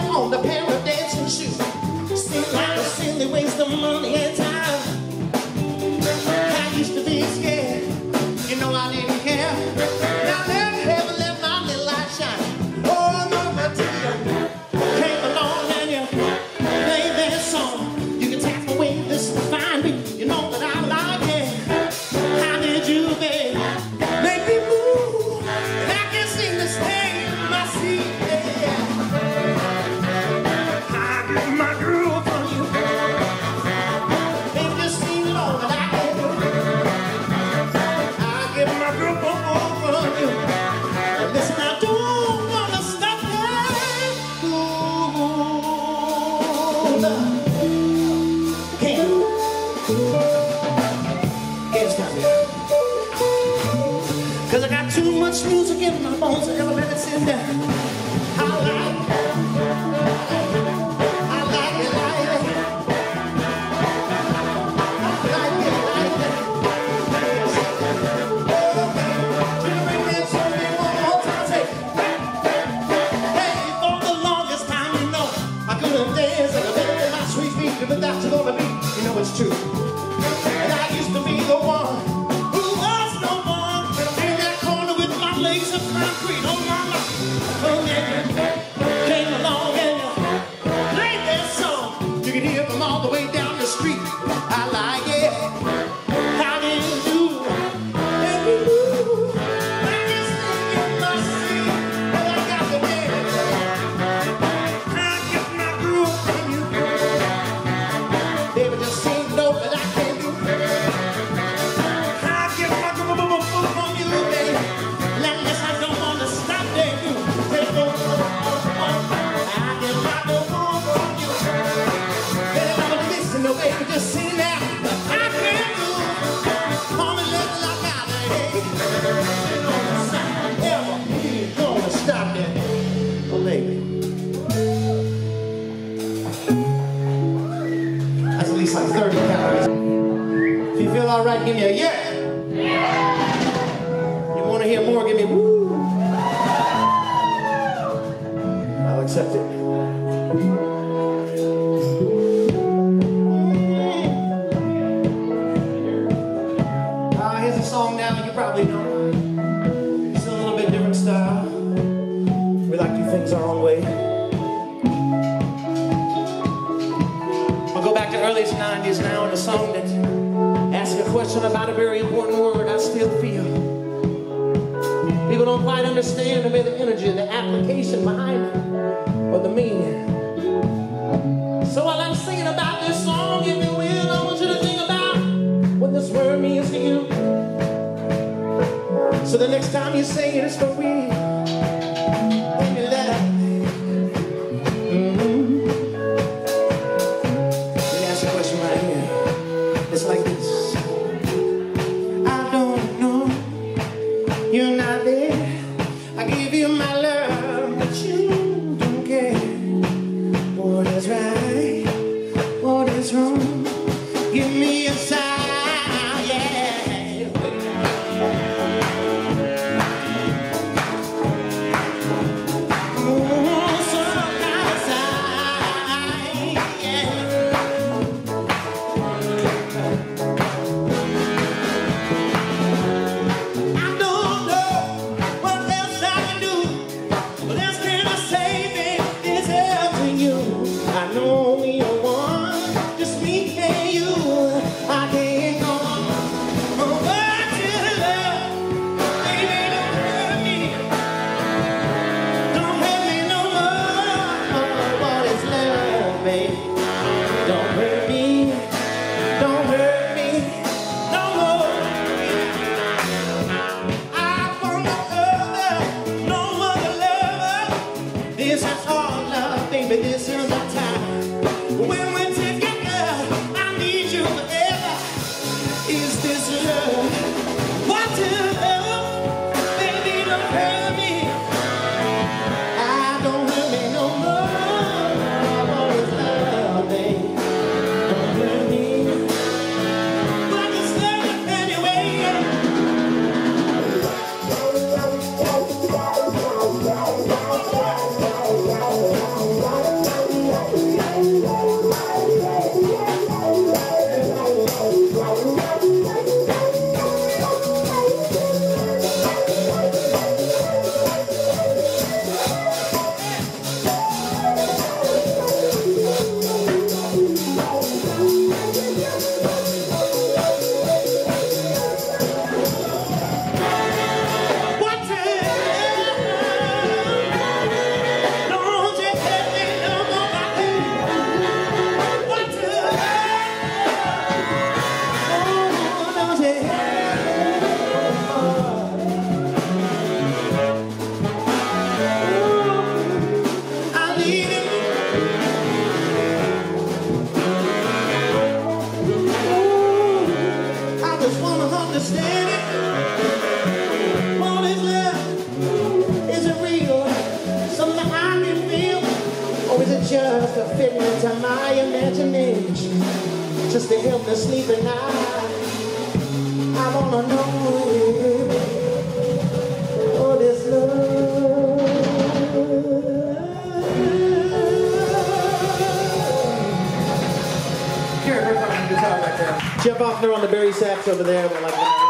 On the pair of dancing shoes. Still, silly waste of money and time. Too much music in my bones, elevated sin down. I like least like 30 calories. If you feel all right, give me a yeah. yeah. 90s now and a song that asks a question about a very important word I still feel. People don't quite understand the the energy, the application behind it, or the meaning. So while I'm singing about this song, if you will, I want you to think about what this word means to you. So the next time you sing it, it's for just a figment of my imagination? Just to help me sleep at night. I wanna know all this love. Karen, we're playing guitar back there. Jeff Offner on the bari sax over there. We're like,